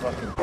fucking